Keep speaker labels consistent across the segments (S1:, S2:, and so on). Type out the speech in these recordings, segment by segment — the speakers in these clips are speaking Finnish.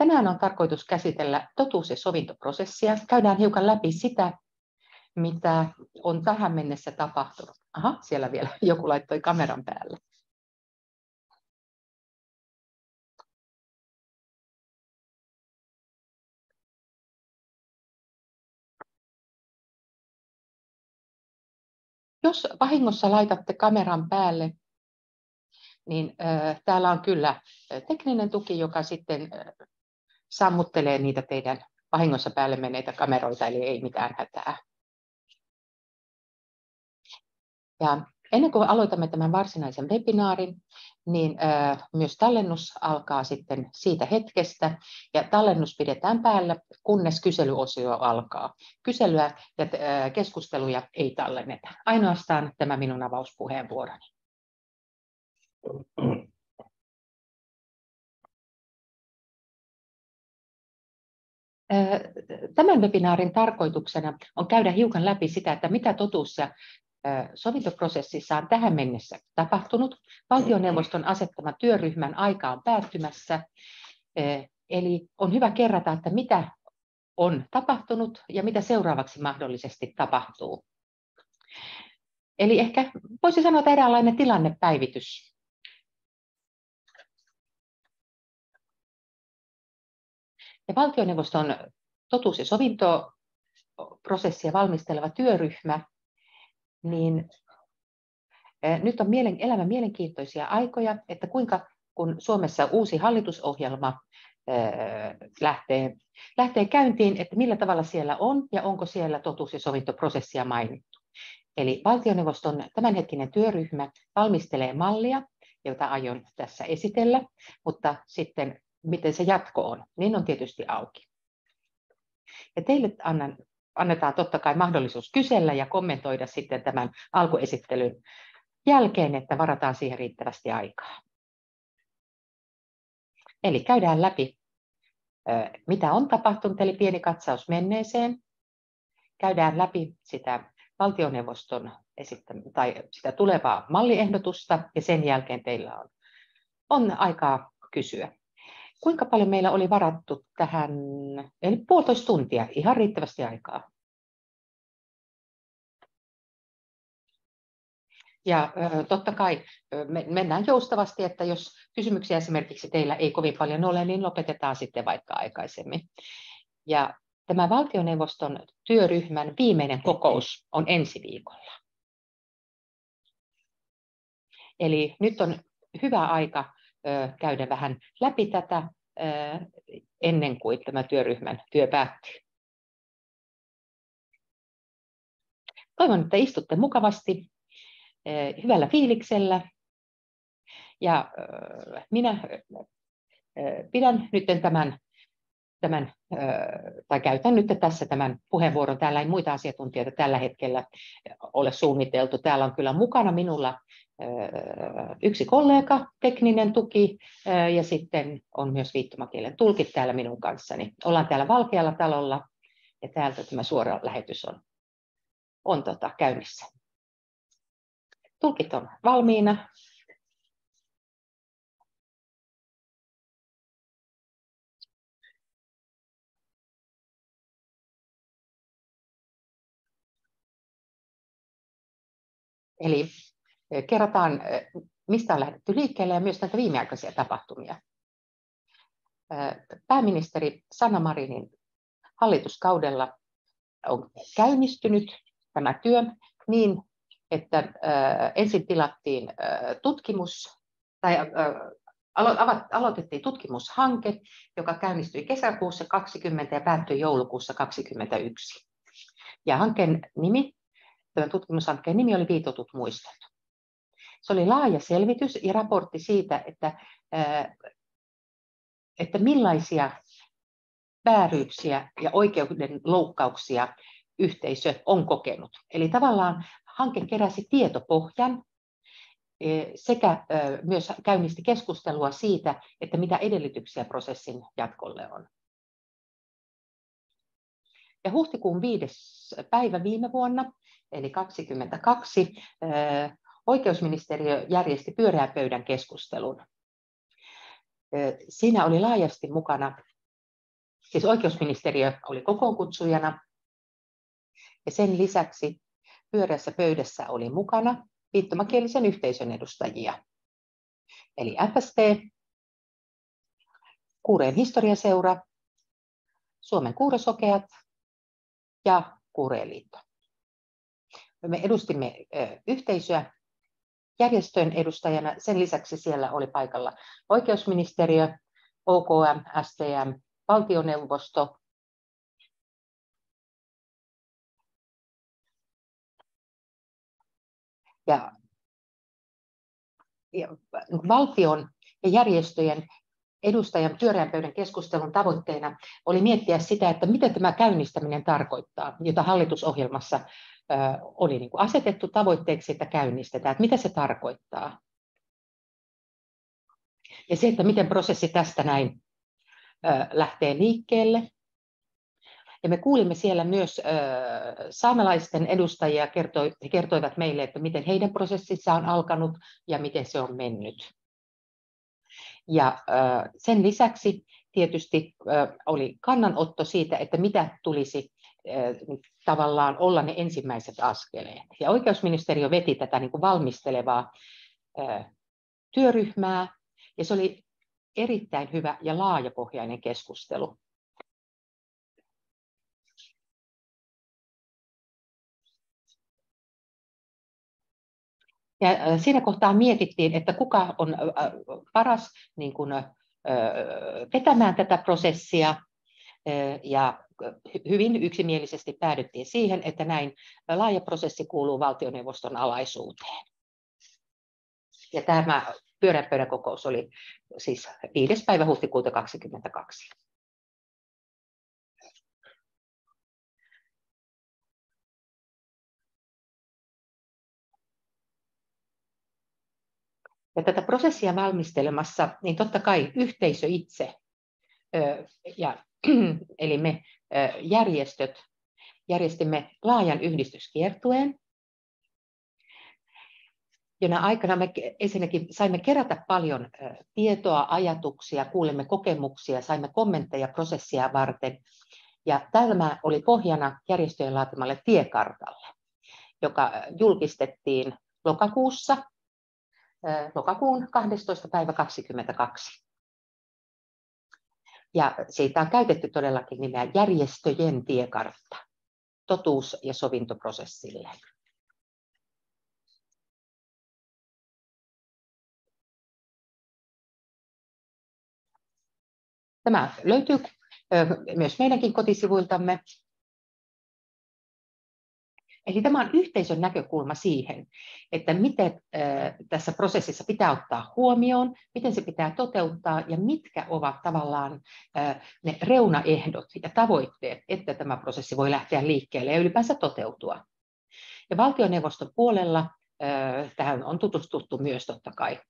S1: Tänään on tarkoitus käsitellä totuus- ja sovintoprosessia. Käydään hiukan läpi sitä, mitä on tähän mennessä tapahtunut. Aha, siellä vielä joku laittoi kameran päälle. Jos vahingossa laitatte kameran päälle, niin täällä on kyllä tekninen tuki, joka sitten sammuttelee niitä teidän vahingossa päälle menneitä kameroita, eli ei mitään hätää. Ja ennen kuin aloitamme tämän varsinaisen webinaarin, niin myös tallennus alkaa sitten siitä hetkestä, ja tallennus pidetään päällä, kunnes kyselyosio alkaa. Kyselyä ja keskusteluja ei tallenneta, ainoastaan tämä minun avauspuheenvuoroni. Tämän webinaarin tarkoituksena on käydä hiukan läpi sitä, että mitä totuus ja sovintoprosessissa on tähän mennessä tapahtunut. Valtioneuvoston asettama työryhmän aika on päättymässä, eli on hyvä kerrata, että mitä on tapahtunut ja mitä seuraavaksi mahdollisesti tapahtuu. Eli ehkä voisi sanoa, että eräänlainen tilannepäivitys. Ja valtioneuvoston totuus- ja sovintoprosessia valmisteleva työryhmä niin nyt on mielen, elämä mielenkiintoisia aikoja, että kuinka kun Suomessa uusi hallitusohjelma lähtee, lähtee käyntiin, että millä tavalla siellä on ja onko siellä totuus- ja sovintoprosessia mainittu. Eli valtioneuvoston tämänhetkinen työryhmä valmistelee mallia, jota aion tässä esitellä, mutta sitten miten se jatko on, niin on tietysti auki. Ja teille annan annetaan totta kai mahdollisuus kysellä ja kommentoida sitten tämän alkuesittelyn jälkeen, että varataan siihen riittävästi aikaa. Eli käydään läpi, mitä on tapahtunut, eli pieni katsaus menneeseen. Käydään läpi sitä valtioneuvoston tai sitä tulevaa malliehdotusta ja sen jälkeen teillä on, on aikaa kysyä. Kuinka paljon meillä oli varattu tähän, eli puolitoista tuntia, ihan riittävästi aikaa. Ja totta kai mennään joustavasti, että jos kysymyksiä esimerkiksi teillä ei kovin paljon ole, niin lopetetaan sitten vaikka aikaisemmin. Ja tämä valtioneuvoston työryhmän viimeinen kokous on ensi viikolla. Eli nyt on hyvä aika käydä vähän läpi tätä ennen kuin tämä työryhmän työ päättyy. Toivon, että istutte mukavasti, hyvällä fiiliksellä. Ja minä pidän nyt tämän, tämän, tai käytän nyt tässä tämän puheenvuoron. Täällä ei muita asiantuntijoita tällä hetkellä ole suunniteltu. Täällä on kyllä mukana minulla yksi kollega, tekninen tuki ja sitten on myös viittomakielen tulkit täällä minun kanssani. Ollaan täällä Valkealla talolla ja täältä tämä suora lähetys on, on tota, käynnissä. Tulkit on valmiina. Eli kerrotaan, mistä on lähdetty liikkeelle ja myös näitä viimeaikaisia tapahtumia. Pääministeri Sanna Marinin hallituskaudella on käynnistynyt tämä työ niin, että ensin tilattiin tutkimus tai aloitettiin tutkimushanke, joka käynnistyi kesäkuussa 20 ja päättyi joulukuussa 2021. Ja hankkeen nimi, tämän tutkimushankkeen nimi oli Viitotut muistot. Se oli laaja selvitys ja raportti siitä, että, että millaisia vääryyksiä ja oikeuden loukkauksia yhteisö on kokenut. Eli tavallaan hanke keräsi tietopohjan sekä myös käynnisti keskustelua siitä, että mitä edellytyksiä prosessin jatkolle on. Ja huhtikuun viides päivä viime vuonna, eli 2022, Oikeusministeriö järjesti pyöreän pöydän keskustelun. Siinä oli laajasti mukana Siis oikeusministeriö oli kokoonkutsujana ja sen lisäksi pyörässä pöydässä oli mukana viittomakielisen yhteisön edustajia. Eli FST, Kuureen historiaseura, Suomen kuurosokeat ja Kuureen liitto. Me edustimme yhteisöä järjestön edustajana. Sen lisäksi siellä oli paikalla oikeusministeriö, OKM, STM, valtioneuvosto, ja, ja valtion ja järjestöjen edustajan pyöreän pöydän keskustelun tavoitteena oli miettiä sitä, että mitä tämä käynnistäminen tarkoittaa, jota hallitusohjelmassa oli niin kuin asetettu tavoitteeksi, että käynnistetään, että mitä se tarkoittaa. Ja se, että miten prosessi tästä näin lähtee liikkeelle. Ja me kuulimme siellä myös saamelaisten edustajia, he kertoivat meille, että miten heidän prosessissa on alkanut ja miten se on mennyt. Ja sen lisäksi tietysti oli kannanotto siitä, että mitä tulisi tavallaan olla ne ensimmäiset askeleet. Ja oikeusministeriö veti tätä niin kuin valmistelevaa työryhmää, ja se oli erittäin hyvä ja laajapohjainen keskustelu. Ja siinä kohtaa mietittiin, että kuka on paras niin kuin, vetämään tätä prosessia. Ja hyvin yksimielisesti päädyttiin siihen, että näin laaja prosessi kuuluu valtioneuvoston alaisuuteen. Ja tämä pyörän pöydän kokous oli siis 5. päivä huhtikuuta 2022. Ja tätä prosessia valmistelemassa, niin totta kai yhteisö itse, ja, eli me järjestöt, järjestimme laajan yhdistyskiertueen, jona aikana me ensinnäkin saimme kerätä paljon tietoa, ajatuksia, kuulimme kokemuksia, saimme kommentteja prosessia varten. Ja tämä oli pohjana järjestöjen laatimalle tiekartalle, joka julkistettiin lokakuussa lokakuun 12. päivä 2022. Ja siitä on käytetty todellakin nimeä järjestöjen tiekartta, totuus- ja sovintoprosessille. Tämä löytyy myös meidänkin kotisivuiltamme. Eli tämä on yhteisön näkökulma siihen, että miten tässä prosessissa pitää ottaa huomioon, miten se pitää toteuttaa ja mitkä ovat tavallaan ne reunaehdot ja tavoitteet, että tämä prosessi voi lähteä liikkeelle ja ylipäänsä toteutua. Ja valtioneuvoston puolella tähän on tutustuttu myös totta kai.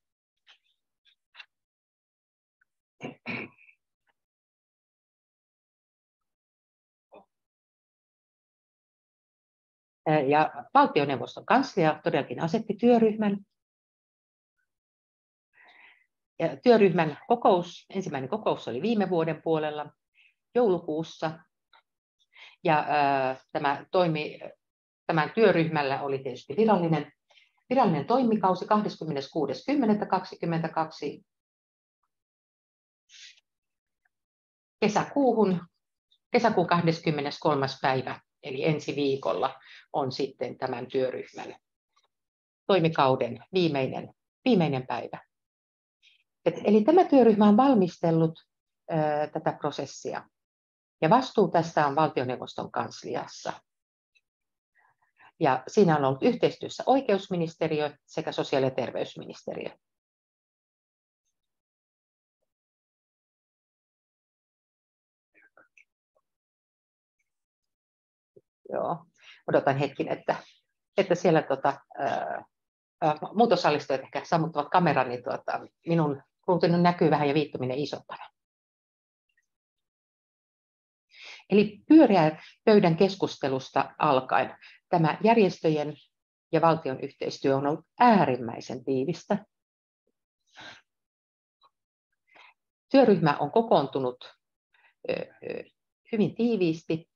S1: Ja valtioneuvoston kanslia todellakin asetti työryhmän. Ja työryhmän kokous, ensimmäinen kokous oli viime vuoden puolella joulukuussa. Ja äh, tämä toimi, tämän työryhmällä oli tietysti virallinen, virallinen toimikausi 26.10.22 kesäkuuhun, kesäkuun 23. päivä eli ensi viikolla on sitten tämän työryhmän toimikauden viimeinen, viimeinen päivä. Et, eli tämä työryhmä on valmistellut ää, tätä prosessia ja vastuu tästä on valtioneuvoston kansliassa. Ja siinä on ollut yhteistyössä oikeusministeriö sekä sosiaali- ja terveysministeriö. Joo. Odotan hetkin, että, että siellä tota, ää, muut osallistujat ehkä sammuttavat kameran, niin tuota, minun ruutini näkyy vähän ja viittominen isompana. Eli pyöreän pöydän keskustelusta alkaen tämä järjestöjen ja valtion yhteistyö on ollut äärimmäisen tiivistä. Työryhmä on kokoontunut hyvin tiiviisti.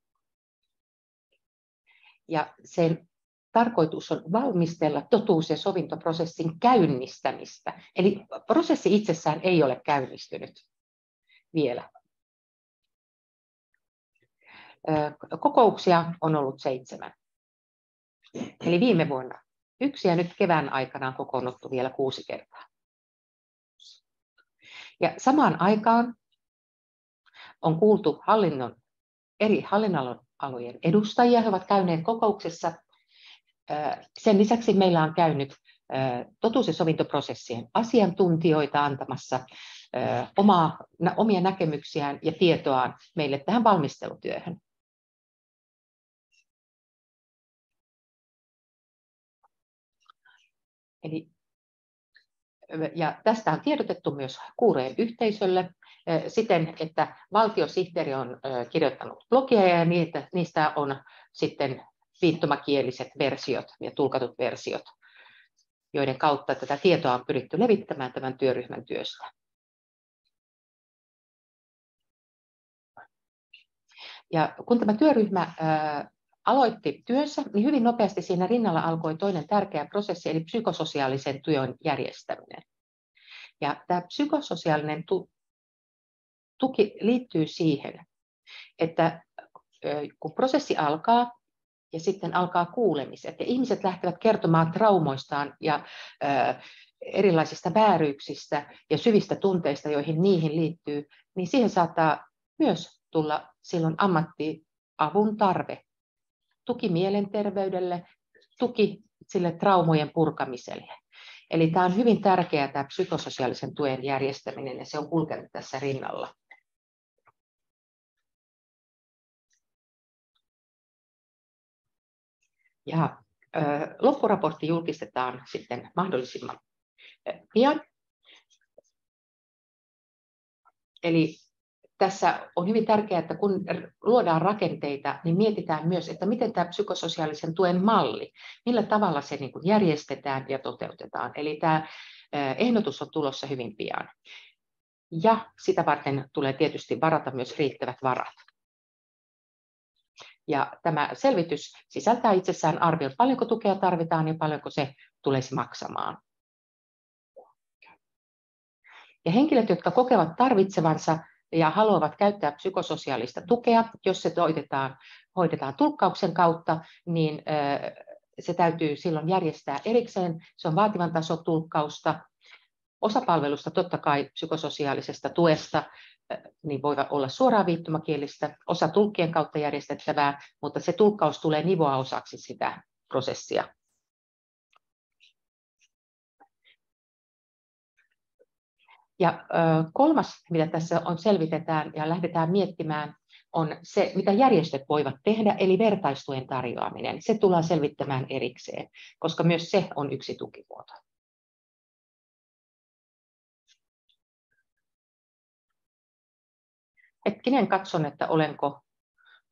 S1: Ja sen tarkoitus on valmistella totuus- ja sovintoprosessin käynnistämistä. Eli prosessi itsessään ei ole käynnistynyt vielä. Kokouksia on ollut seitsemän. Eli viime vuonna yksi ja nyt kevään aikana on kokoonnuttu vielä kuusi kertaa. Ja samaan aikaan on kuultu hallinnon, eri hallinnonalojen edustajia. He ovat käyneet kokouksessa. Sen lisäksi meillä on käynyt totuus- ja sovintoprosessien asiantuntijoita antamassa omaa, omia näkemyksiään ja tietoaan meille tähän valmistelutyöhön. Eli, ja tästä on tiedotettu myös kuureen yhteisölle siten, että valtiosihteeri on kirjoittanut blogia ja niistä on sitten viittomakieliset versiot ja tulkatut versiot, joiden kautta tätä tietoa on pyritty levittämään tämän työryhmän työstä. Ja kun tämä työryhmä aloitti työssä, niin hyvin nopeasti siinä rinnalla alkoi toinen tärkeä prosessi, eli psykososiaalisen työn järjestäminen. Ja tämä psykososiaalinen tuki liittyy siihen, että kun prosessi alkaa ja sitten alkaa kuulemiset ja ihmiset lähtevät kertomaan traumoistaan ja erilaisista vääryyksistä ja syvistä tunteista, joihin niihin liittyy, niin siihen saattaa myös tulla silloin ammattiavun tarve tuki mielenterveydelle, tuki sille traumojen purkamiselle. Eli tämä on hyvin tärkeää tämä psykososiaalisen tuen järjestäminen ja se on kulkenut tässä rinnalla. Ja loppuraportti julkistetaan sitten mahdollisimman pian. Eli tässä on hyvin tärkeää, että kun luodaan rakenteita, niin mietitään myös, että miten tämä psykososiaalisen tuen malli, millä tavalla se niin kuin järjestetään ja toteutetaan. Eli tämä ehdotus on tulossa hyvin pian. Ja sitä varten tulee tietysti varata myös riittävät varat. Ja tämä selvitys sisältää itsessään arviot, paljonko tukea tarvitaan ja paljonko se tulisi maksamaan. Ja henkilöt, jotka kokevat tarvitsevansa ja haluavat käyttää psykososiaalista tukea, jos se hoidetaan, hoidetaan tulkkauksen kautta, niin se täytyy silloin järjestää erikseen. Se on vaativan tasotulkkausta. Osa palvelusta totta kai psykososiaalisesta tuesta niin voi olla suoraan viittomakielistä, osa tulkkien kautta järjestettävää, mutta se tulkkaus tulee nivoa osaksi sitä prosessia. Ja kolmas, mitä tässä on selvitetään ja lähdetään miettimään, on se, mitä järjestöt voivat tehdä, eli vertaistuen tarjoaminen. Se tullaan selvittämään erikseen, koska myös se on yksi tukimuoto. Hetkinen, katson, että olenko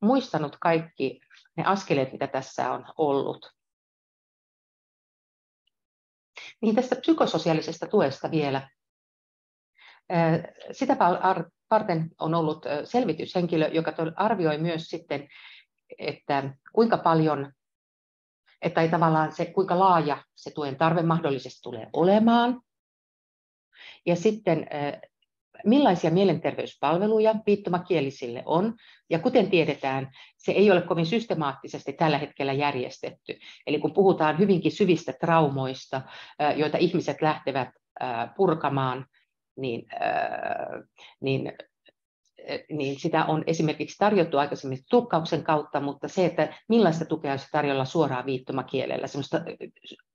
S1: muistanut kaikki ne askeleet, mitä tässä on ollut. Niin tästä psykososiaalisesta tuesta vielä. Sitä varten on ollut selvityshenkilö, joka arvioi myös sitten, että kuinka paljon, että ei tavallaan se, kuinka laaja se tuen tarve mahdollisesti tulee olemaan. Ja sitten millaisia mielenterveyspalveluja viittomakielisille on. Ja kuten tiedetään, se ei ole kovin systemaattisesti tällä hetkellä järjestetty. Eli kun puhutaan hyvinkin syvistä traumoista, joita ihmiset lähtevät purkamaan, niin, niin niin sitä on esimerkiksi tarjottu aikaisemmin tulkkauksen kautta, mutta se, että millaista tukea olisi tarjolla suoraan viittomakielellä, semmoista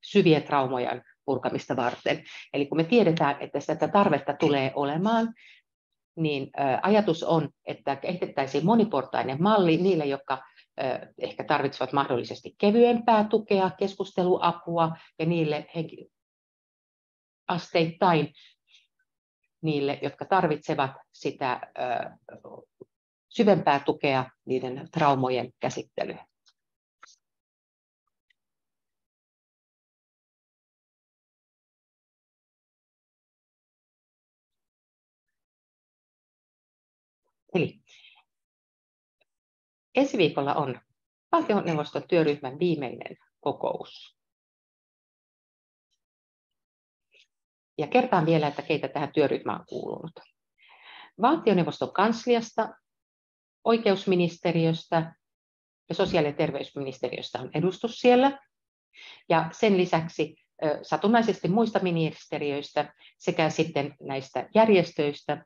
S1: syviä traumoja purkamista varten. Eli kun me tiedetään, että sitä tarvetta tulee olemaan, niin ajatus on, että kehitettäisiin moniportainen malli niille, jotka ehkä tarvitsevat mahdollisesti kevyempää tukea, keskusteluapua ja niille asteittain niille, jotka tarvitsevat sitä syvempää tukea niiden traumojen käsittelyyn. Eli Ensi viikolla on valtioneuvoston työryhmän viimeinen kokous. Ja kertaan vielä, että keitä tähän työryhmään on kuulunut. Valtioneuvoston kansliasta, oikeusministeriöstä ja sosiaali- ja terveysministeriöstä on edustus siellä. Ja sen lisäksi satunnaisesti muista ministeriöistä sekä sitten näistä järjestöistä,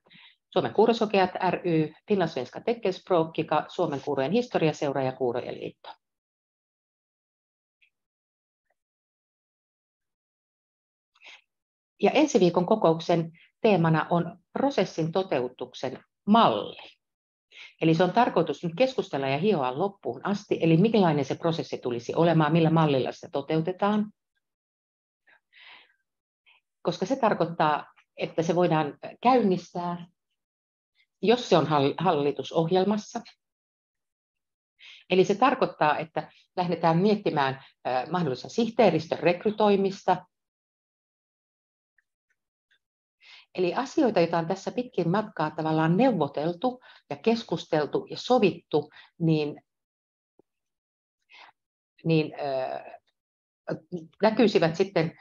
S1: Suomen kuurosokeat ry, Finlandssvenska teckenspråkiga, Suomen kuurojen historiaseura ja Kuurojen liitto. Ja ensi viikon kokouksen teemana on prosessin toteutuksen malli. Eli se on tarkoitus nyt keskustella ja hioa loppuun asti, eli millainen se prosessi tulisi olemaan, millä mallilla se toteutetaan. Koska se tarkoittaa, että se voidaan käynnistää, jos se on hallitusohjelmassa. Eli se tarkoittaa, että lähdetään miettimään mahdollisen sihteeristön rekrytoimista, Eli asioita, joita on tässä pitkin matkaa tavallaan neuvoteltu ja keskusteltu ja sovittu, niin, niin äh, näkyisivät sitten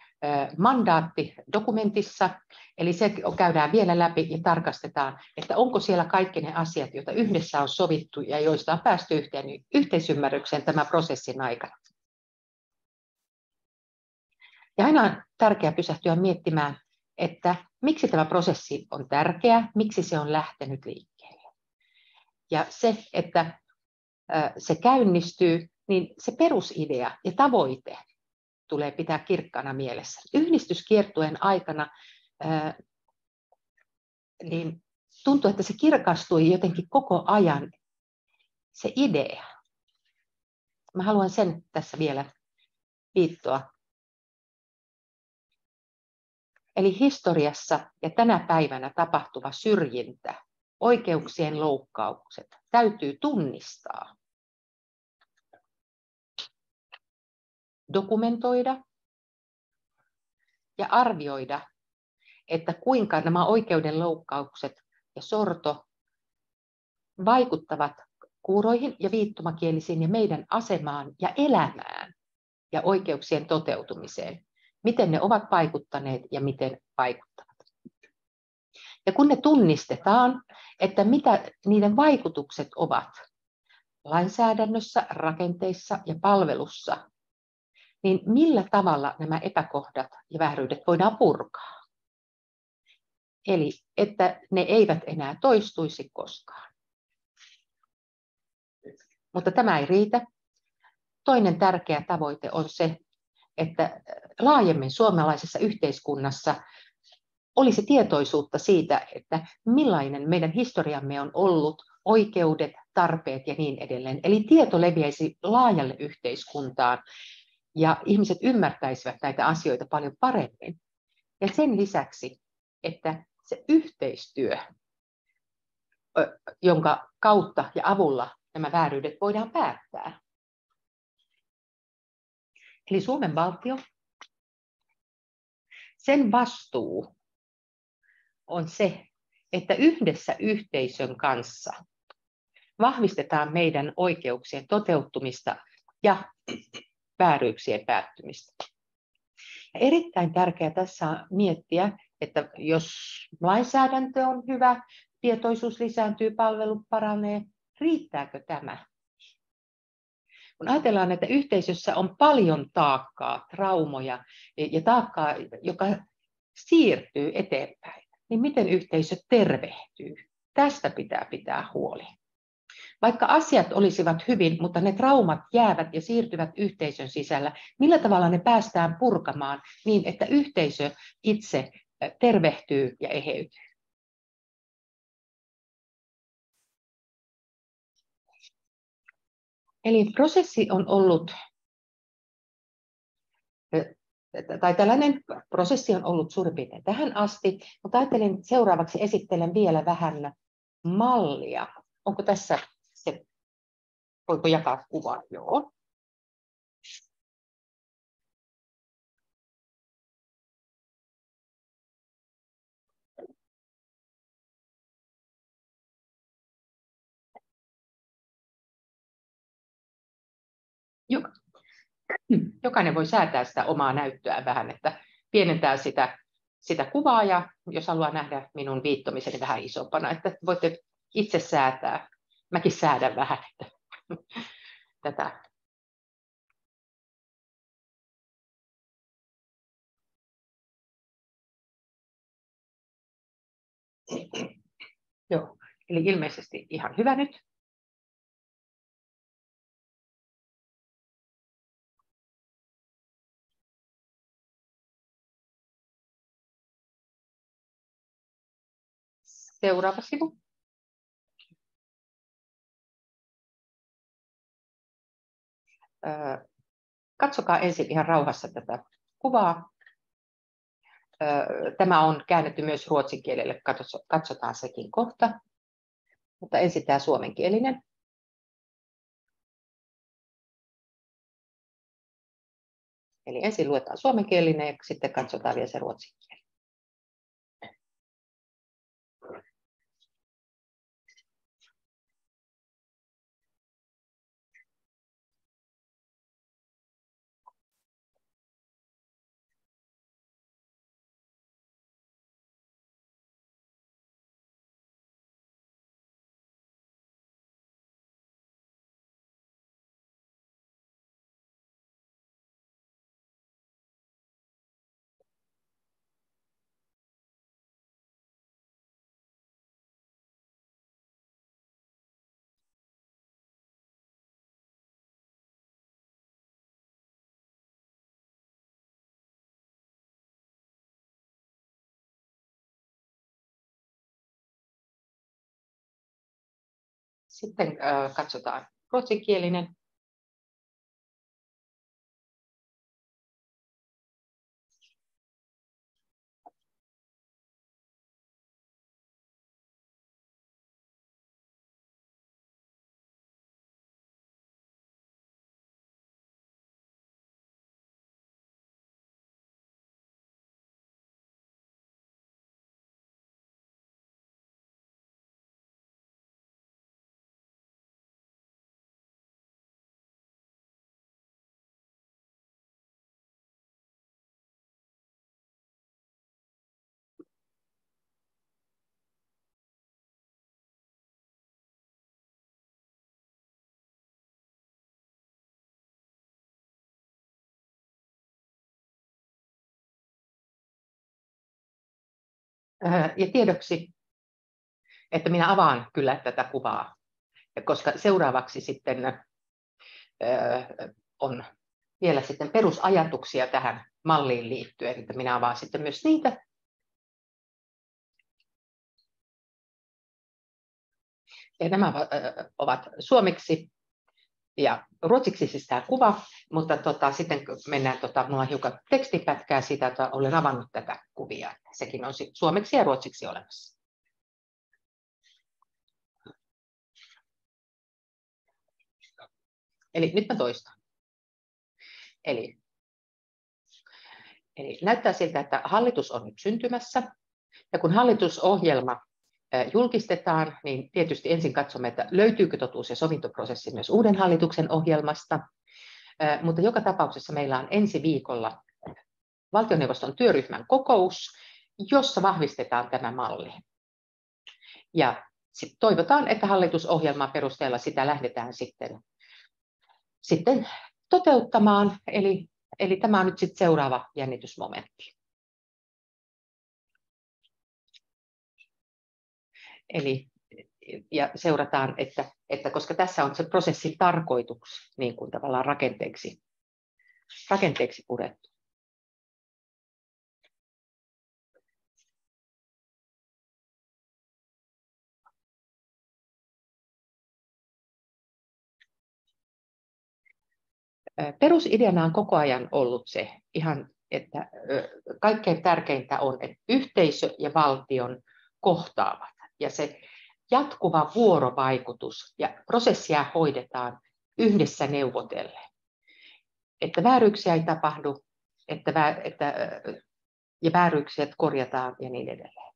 S1: mandaattidokumentissa, eli se käydään vielä läpi ja tarkastetaan, että onko siellä kaikki ne asiat, joita yhdessä on sovittu ja joista on päästy yhteen, niin yhteisymmärrykseen tämän prosessin aikana. Ja aina on tärkeää pysähtyä miettimään, että miksi tämä prosessi on tärkeä, miksi se on lähtenyt liikkeelle. Ja se, että se käynnistyy, niin se perusidea ja tavoite tulee pitää kirkkana mielessä. Yhdistyskiertueen aikana niin tuntuu, että se kirkastui jotenkin koko ajan se idea. Mä haluan sen tässä vielä viittoa Eli historiassa ja tänä päivänä tapahtuva syrjintä, oikeuksien loukkaukset täytyy tunnistaa, dokumentoida ja arvioida, että kuinka nämä oikeuden loukkaukset ja sorto vaikuttavat kuuroihin ja viittomakielisiin ja meidän asemaan ja elämään ja oikeuksien toteutumiseen miten ne ovat vaikuttaneet ja miten vaikuttavat. Ja kun ne tunnistetaan, että mitä niiden vaikutukset ovat lainsäädännössä, rakenteissa ja palvelussa, niin millä tavalla nämä epäkohdat ja vääryydet voidaan purkaa. Eli että ne eivät enää toistuisi koskaan. Mutta tämä ei riitä. Toinen tärkeä tavoite on se, että laajemmin suomalaisessa yhteiskunnassa olisi tietoisuutta siitä, että millainen meidän historiamme on ollut, oikeudet, tarpeet ja niin edelleen. Eli tieto leviäisi laajalle yhteiskuntaan ja ihmiset ymmärtäisivät näitä asioita paljon paremmin. Ja sen lisäksi, että se yhteistyö, jonka kautta ja avulla nämä vääryydet voidaan päättää, Eli Suomen valtio, sen vastuu on se, että yhdessä yhteisön kanssa vahvistetaan meidän oikeuksien toteuttumista ja vääryyksien päättymistä. Ja erittäin tärkeää tässä on miettiä, että jos lainsäädäntö on hyvä, tietoisuus lisääntyy, palvelut paranee, riittääkö tämä? Kun ajatellaan, että yhteisössä on paljon taakkaa, traumoja ja taakkaa, joka siirtyy eteenpäin, niin miten yhteisö tervehtyy? Tästä pitää pitää huoli. Vaikka asiat olisivat hyvin, mutta ne traumat jäävät ja siirtyvät yhteisön sisällä, millä tavalla ne päästään purkamaan niin, että yhteisö itse tervehtyy ja eheytyy? Eli prosessi on ollut, tai tällainen prosessi on ollut suurin piirtein tähän asti, mutta ajattelin, että seuraavaksi esittelen vielä vähän mallia. Onko tässä se, voiko jakaa kuvan? Joo. Jokainen voi säätää sitä omaa näyttöä vähän, että pienentää sitä, sitä kuvaa ja jos haluaa nähdä minun viittomiseni vähän isompana, että voitte itse säätää. Mäkin säädän vähän että, tätä. Joo, eli ilmeisesti ihan hyvä nyt. Seuraava sivu. Katsokaa ensin ihan rauhassa tätä kuvaa. Tämä on käännetty myös ruotsin kielelle, katsotaan sekin kohta. Mutta ensin tämä suomenkielinen. Eli ensin luetaan suomenkielinen ja sitten katsotaan vielä se ruotsin kieli. Sitten katsotaan ruotsinkielinen. Ja tiedoksi, että minä avaan kyllä tätä kuvaa, koska seuraavaksi sitten on vielä sitten perusajatuksia tähän malliin liittyen, että minä avaan sitten myös niitä. Ja nämä ovat suomeksi ja ruotsiksi siis tämä kuva, mutta tota, sitten mennään, tota, minulla on hiukan tekstipätkää siitä, että olen avannut tätä kuvia. Sekin on suomeksi ja ruotsiksi olemassa. Eli nyt mä toistan. Eli, eli näyttää siltä, että hallitus on nyt syntymässä. Ja kun hallitusohjelma julkistetaan, niin tietysti ensin katsomme, että löytyykö totuus- ja sovintoprosessi myös uuden hallituksen ohjelmasta. Mutta joka tapauksessa meillä on ensi viikolla valtioneuvoston työryhmän kokous, jossa vahvistetaan tämä malli. Ja sit toivotaan, että hallitusohjelman perusteella sitä lähdetään sitten, sitten toteuttamaan. Eli, eli tämä on nyt sitten seuraava jännitysmomentti. Eli, ja seurataan, että, että koska tässä on se prosessin tarkoitus niin kuin tavallaan rakenteeksi, rakenteeksi purettu. Perusideana on koko ajan ollut se, ihan, että kaikkein tärkeintä on, että yhteisö ja valtion kohtaavat ja se jatkuva vuorovaikutus ja prosessia hoidetaan yhdessä neuvotellen. Että vääryyksiä ei tapahdu, että, vä, että, ja vääryyksiä korjataan ja niin edelleen.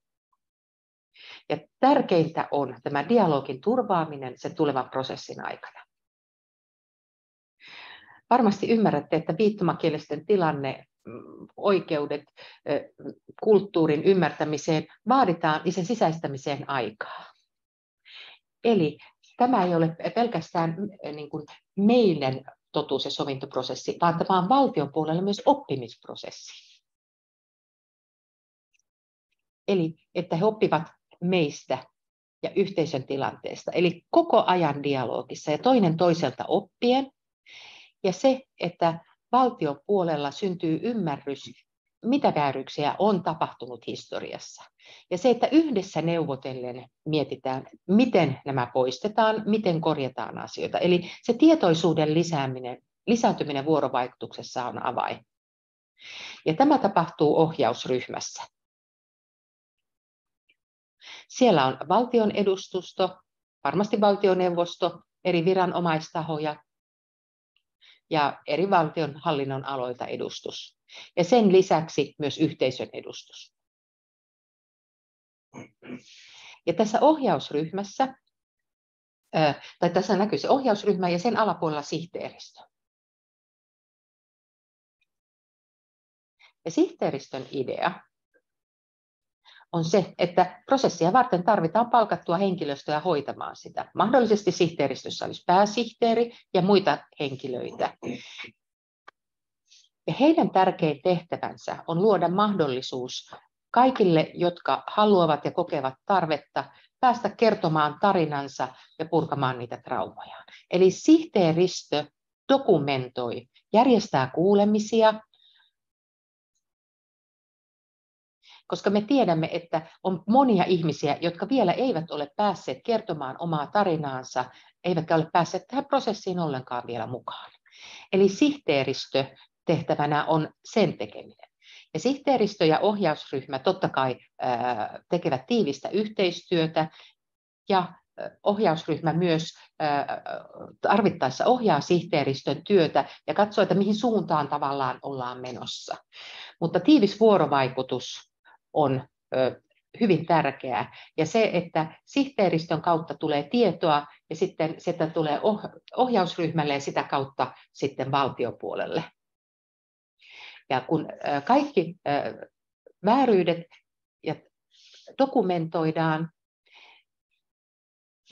S1: Ja tärkeintä on tämä dialogin turvaaminen sen tulevan prosessin aikana. varmasti ymmärrätte, että viittomakielisten tilanne, oikeudet, kulttuurin ymmärtämiseen vaaditaan ja sen sisäistämiseen aikaa. Eli tämä ei ole pelkästään niin kuin meidän totuus- ja sovintoprosessi, vaan tämä on valtion puolella myös oppimisprosessi. Eli että he oppivat meistä ja yhteisön tilanteesta. Eli koko ajan dialogissa ja toinen toiselta oppien. Ja se, että valtion puolella syntyy ymmärrys, mitä vääryyksiä on tapahtunut historiassa. Ja se, että yhdessä neuvotellen mietitään, miten nämä poistetaan, miten korjataan asioita. Eli se tietoisuuden lisääminen, lisääntyminen vuorovaikutuksessa on avain. Ja tämä tapahtuu ohjausryhmässä. Siellä on valtion edustusto, varmasti valtioneuvosto, eri viranomaistahoja ja eri valtion hallinnon aloilta edustus. Ja sen lisäksi myös yhteisön edustus. Ja tässä ohjausryhmässä, tai tässä näkyy se ohjausryhmä ja sen alapuolella sihteeristö. Ja sihteeristön idea on se, että prosessia varten tarvitaan palkattua henkilöstöä hoitamaan sitä. Mahdollisesti sihteeristössä olisi pääsihteeri ja muita henkilöitä. Ja heidän tärkein tehtävänsä on luoda mahdollisuus kaikille, jotka haluavat ja kokevat tarvetta päästä kertomaan tarinansa ja purkamaan niitä traumoja. Eli sihteeristö dokumentoi, järjestää kuulemisia, koska me tiedämme, että on monia ihmisiä, jotka vielä eivät ole päässeet kertomaan omaa tarinaansa, eivätkä ole päässeet tähän prosessiin ollenkaan vielä mukaan. Eli sihteeristö tehtävänä on sen tekeminen. Ja sihteeristö ja ohjausryhmä totta kai tekevät tiivistä yhteistyötä ja ohjausryhmä myös tarvittaessa ohjaa sihteeristön työtä ja katsoo, että mihin suuntaan tavallaan ollaan menossa. Mutta tiivis vuorovaikutus on hyvin tärkeää. Ja se, että sihteeristön kautta tulee tietoa ja sitten sitä tulee ohjausryhmälle ja sitä kautta sitten valtiopuolelle. Ja kun kaikki vääryydet ja dokumentoidaan,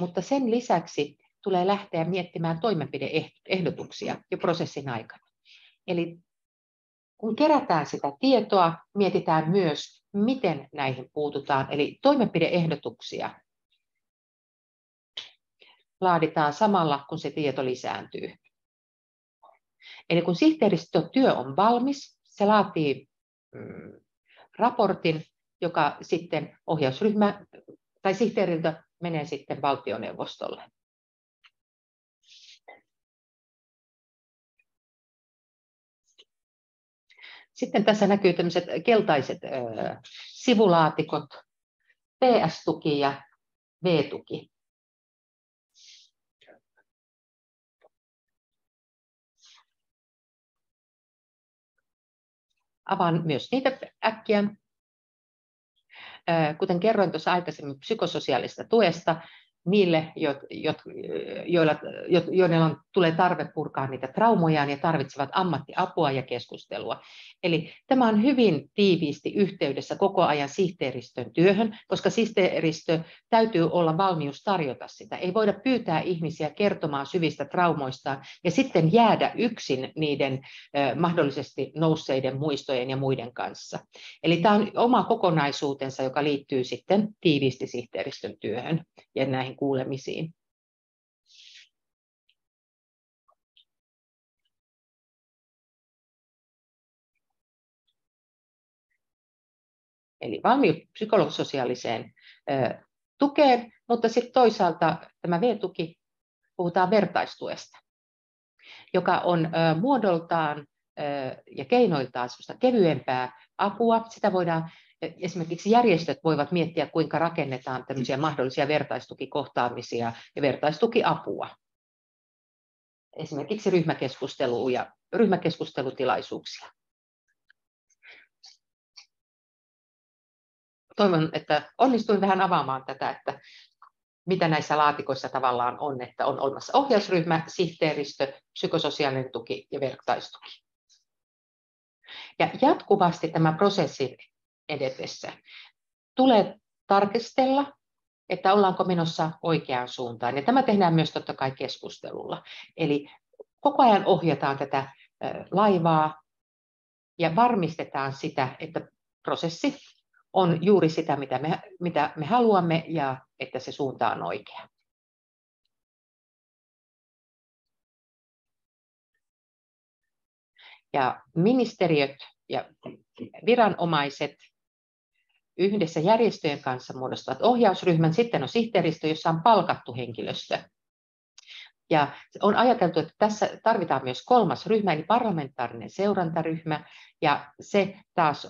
S1: mutta sen lisäksi tulee lähteä miettimään toimenpideehdotuksia jo prosessin aikana. Eli kun kerätään sitä tietoa, mietitään myös, miten näihin puututaan, eli toimenpideehdotuksia laaditaan samalla, kun se tieto lisääntyy. Eli kun sihteeristötyö on valmis, se laatii mm, raportin, joka sitten ohjausryhmä tai sihteeriltä menee sitten valtioneuvostolle. Sitten tässä näkyy tämmöiset keltaiset sivulaatikot, PS-tuki ja V-tuki. Avaan myös niitä äkkiä. Kuten kerroin tuossa aikaisemmin psykososiaalista tuesta, niille, joilla, joilla on, tulee tarve purkaa niitä traumojaan ja tarvitsevat ammattiapua ja keskustelua. Eli tämä on hyvin tiiviisti yhteydessä koko ajan sihteeristön työhön, koska sihteeristö täytyy olla valmius tarjota sitä. Ei voida pyytää ihmisiä kertomaan syvistä traumoistaan ja sitten jäädä yksin niiden mahdollisesti nousseiden muistojen ja muiden kanssa. Eli tämä on oma kokonaisuutensa, joka liittyy sitten tiiviisti sihteeristön työhön ja näihin kuulemisiin. Eli valmius psykologososiaaliseen tukeen, mutta sitten toisaalta tämä V-tuki, puhutaan vertaistuesta, joka on muodoltaan ja keinoiltaan kevyempää apua. Sitä voidaan esimerkiksi järjestöt voivat miettiä, kuinka rakennetaan tämmöisiä mahdollisia vertaistukikohtaamisia ja vertaistukiapua. Esimerkiksi ryhmäkeskustelu ja ryhmäkeskustelutilaisuuksia. Toivon, että onnistuin vähän avaamaan tätä, että mitä näissä laatikoissa tavallaan on, että on olemassa ohjausryhmä, sihteeristö, psykososiaalinen tuki ja vertaistuki. Ja jatkuvasti tämän prosessin edetessä tulee tarkistella, että ollaanko menossa oikeaan suuntaan. Ja tämä tehdään myös totta kai keskustelulla. Eli koko ajan ohjataan tätä laivaa ja varmistetaan sitä, että prosessi on juuri sitä, mitä me, mitä me haluamme ja että se suunta on oikea. Ja ministeriöt ja viranomaiset yhdessä järjestöjen kanssa muodostavat ohjausryhmän. Sitten on sihteeristö, jossa on palkattu henkilöstö. Ja on ajateltu, että tässä tarvitaan myös kolmas ryhmä, eli parlamentaarinen seurantaryhmä, ja se taas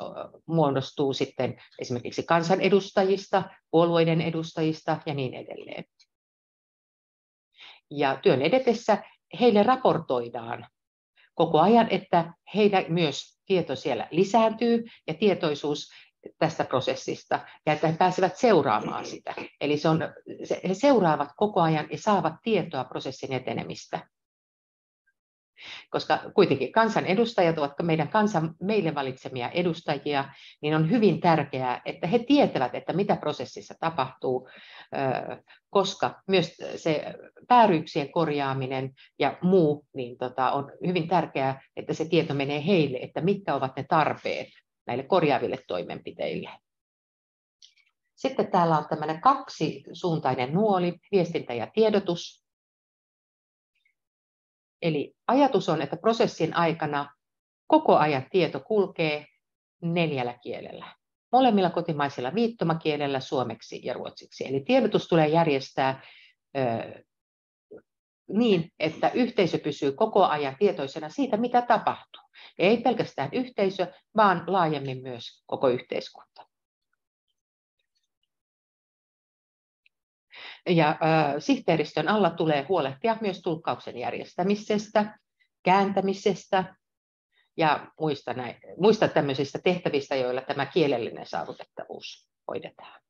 S1: muodostuu sitten esimerkiksi kansanedustajista, puolueiden edustajista ja niin edelleen. Ja työn edetessä heille raportoidaan koko ajan, että heidän myös tieto siellä lisääntyy ja tietoisuus tästä prosessista ja että he pääsevät seuraamaan sitä. Eli se on, se, he seuraavat koko ajan ja saavat tietoa prosessin etenemistä. Koska kuitenkin kansanedustajat ovat meidän kansan, meille valitsemia edustajia, niin on hyvin tärkeää, että he tietävät, että mitä prosessissa tapahtuu, koska myös se vääryyksien korjaaminen ja muu niin tota, on hyvin tärkeää, että se tieto menee heille, että mitkä ovat ne tarpeet näille korjaaville toimenpiteille. Sitten täällä on tämmöinen kaksisuuntainen nuoli, viestintä ja tiedotus. Eli ajatus on, että prosessin aikana koko ajan tieto kulkee neljällä kielellä. Molemmilla kotimaisilla viittomakielellä, suomeksi ja ruotsiksi. Eli tiedotus tulee järjestää niin, että yhteisö pysyy koko ajan tietoisena siitä, mitä tapahtuu. Ei pelkästään yhteisö, vaan laajemmin myös koko yhteiskunta. Ja äh, sihteeristön alla tulee huolehtia myös tulkkauksen järjestämisestä, kääntämisestä ja muista, näin, muista tämmöisistä tehtävistä, joilla tämä kielellinen saavutettavuus hoidetaan.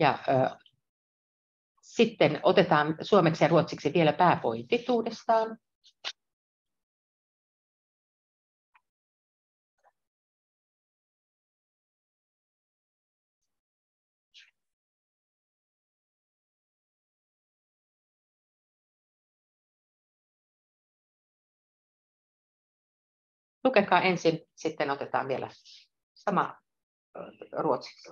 S1: Ja äh, sitten otetaan suomeksi ja ruotsiksi vielä pääpointit uudestaan. Lukekaa ensin, sitten otetaan vielä sama ruotsiksi.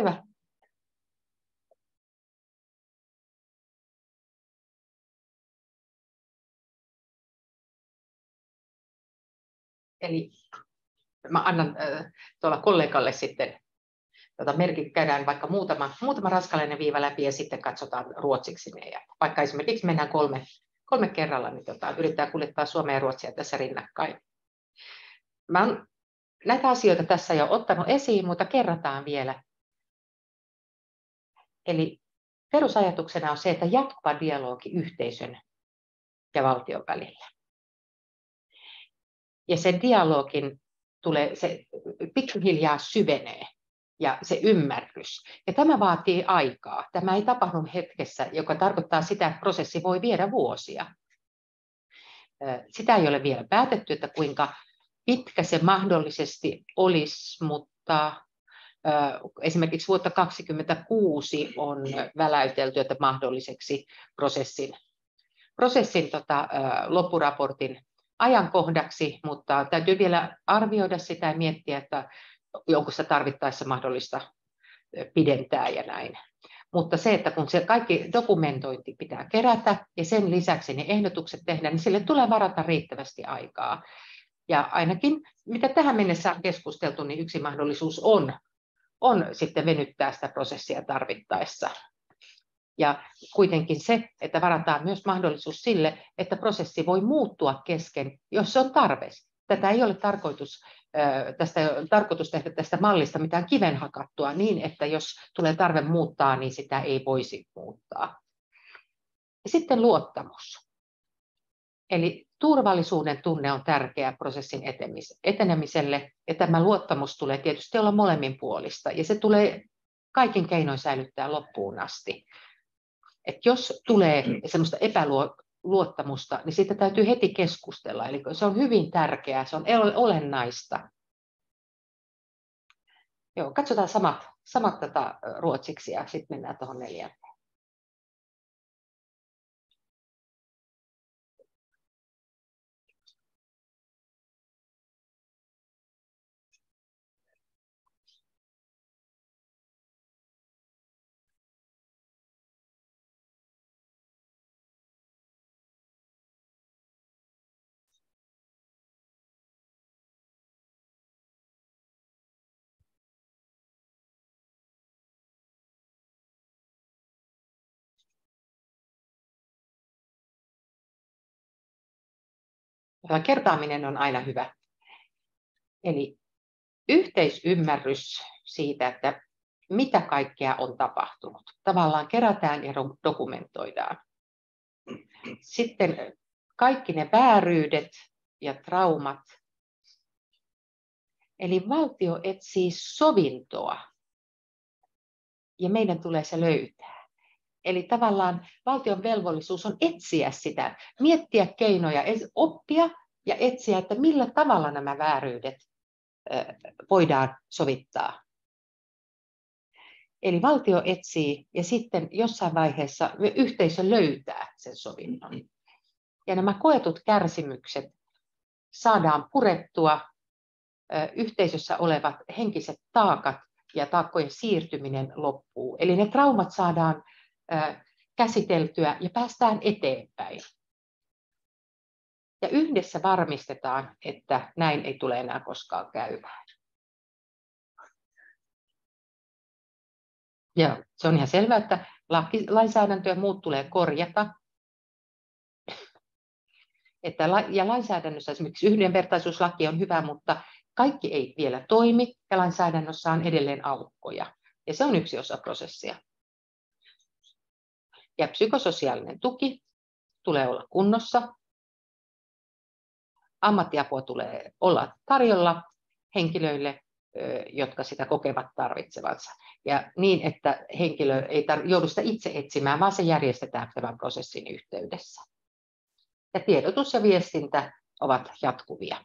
S1: Hyvä. Eli mä annan tuolla kollegalle sitten tota merkit, käydään vaikka muutama, muutama raskalainen viiva läpi ja sitten katsotaan ruotsiksi ne. Ja vaikka esimerkiksi mennään kolme, kolme kerralla, niin tota, yrittää kuljettaa Suomea ja Ruotsia tässä rinnakkain. Mä oon näitä asioita tässä jo ottanut esiin, mutta kerrataan vielä. Eli perusajatuksena on se, että jatkuva dialogi yhteisön ja valtion välillä. Ja sen dialogin tulee, se pikkuhiljaa syvenee ja se ymmärrys. Ja tämä vaatii aikaa. Tämä ei tapahdu hetkessä, joka tarkoittaa sitä, että prosessi voi viedä vuosia. Sitä ei ole vielä päätetty, että kuinka pitkä se mahdollisesti olisi, mutta esimerkiksi vuotta 2026 on väläytelty, että mahdolliseksi prosessin, prosessin tota, loppuraportin ajankohdaksi, mutta täytyy vielä arvioida sitä ja miettiä, että onko se tarvittaessa mahdollista pidentää ja näin. Mutta se, että kun se kaikki dokumentointi pitää kerätä ja sen lisäksi ne ehdotukset tehdä, niin sille tulee varata riittävästi aikaa. Ja ainakin mitä tähän mennessä on keskusteltu, niin yksi mahdollisuus on, on sitten venyttää sitä prosessia tarvittaessa. Ja kuitenkin se, että varataan myös mahdollisuus sille, että prosessi voi muuttua kesken, jos se on tarve. Tätä ei ole tarkoitus, tästä, tarkoitus tehdä tästä mallista mitään kiven hakattua niin, että jos tulee tarve muuttaa, niin sitä ei voisi muuttaa. Sitten luottamus. Eli turvallisuuden tunne on tärkeä prosessin etenemiselle, ja tämä luottamus tulee tietysti olla molemmin puolista, ja se tulee kaikin keinoin säilyttää loppuun asti. Et jos tulee sellaista epäluottamusta, niin siitä täytyy heti keskustella. Eli se on hyvin tärkeää, se on olennaista. Joo, katsotaan samat, samat tätä ruotsiksi ja sitten mennään tuohon neljään. Kertaaminen on aina hyvä. Eli yhteisymmärrys siitä, että mitä kaikkea on tapahtunut. Tavallaan kerätään ja dokumentoidaan. Sitten kaikki ne vääryydet ja traumat. Eli valtio etsii sovintoa ja meidän tulee se löytää. Eli tavallaan valtion velvollisuus on etsiä sitä, miettiä keinoja, oppia ja etsiä, että millä tavalla nämä vääryydet voidaan sovittaa. Eli valtio etsii ja sitten jossain vaiheessa yhteisö löytää sen sovinnon. Ja nämä koetut kärsimykset saadaan purettua, yhteisössä olevat henkiset taakat ja taakkojen siirtyminen loppuu. Eli ne traumat saadaan käsiteltyä ja päästään eteenpäin. Ja yhdessä varmistetaan, että näin ei tule enää koskaan käymään. Ja se on ihan selvää, että lainsäädäntö ja muut tulee korjata. Että, ja lainsäädännössä esimerkiksi yhdenvertaisuuslaki on hyvä, mutta kaikki ei vielä toimi ja lainsäädännössä on edelleen aukkoja. Ja se on yksi osa prosessia. Ja psykososiaalinen tuki tulee olla kunnossa. Ammattiapua tulee olla tarjolla henkilöille, jotka sitä kokevat tarvitsevansa. Ja niin, että henkilö ei tar- joudu sitä itse etsimään, vaan se järjestetään tämän prosessin yhteydessä. Ja tiedotus ja viestintä ovat jatkuvia.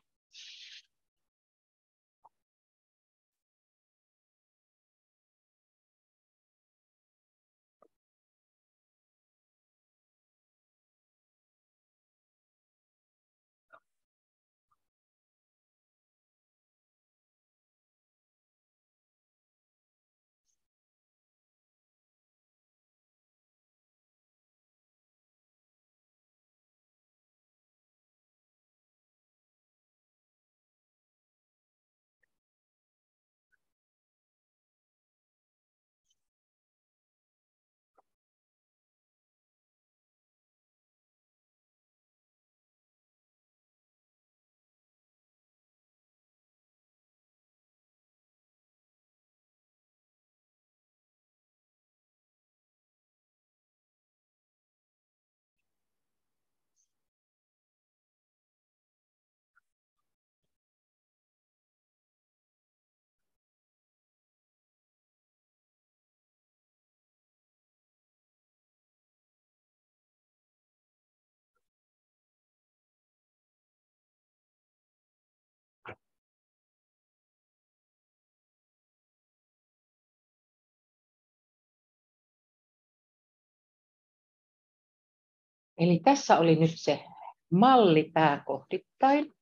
S1: Eli tässä oli nyt se malli pääkohdittain.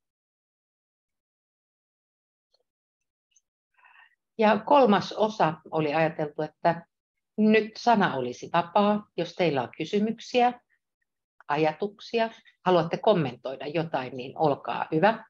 S1: Ja kolmas osa oli ajateltu, että nyt sana olisi vapaa. Jos teillä on kysymyksiä, ajatuksia, haluatte kommentoida jotain, niin olkaa hyvä.